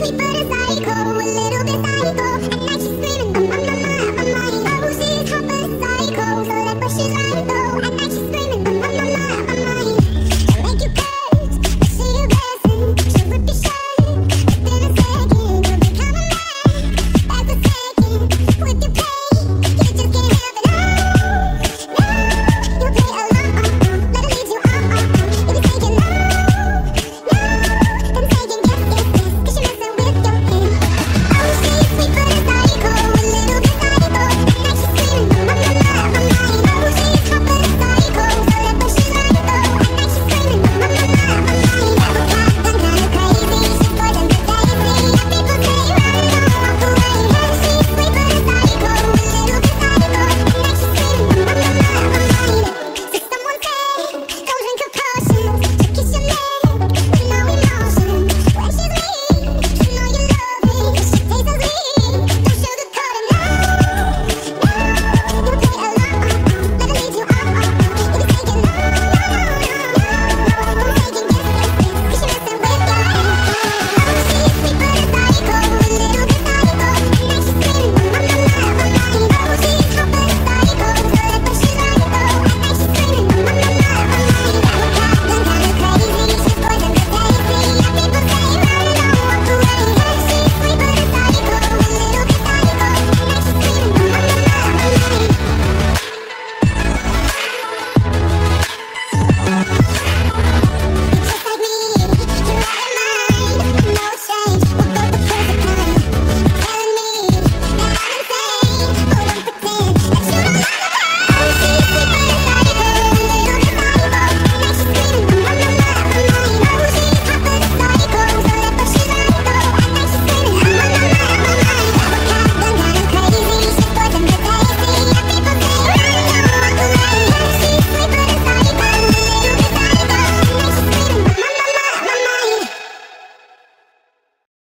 sweet but it's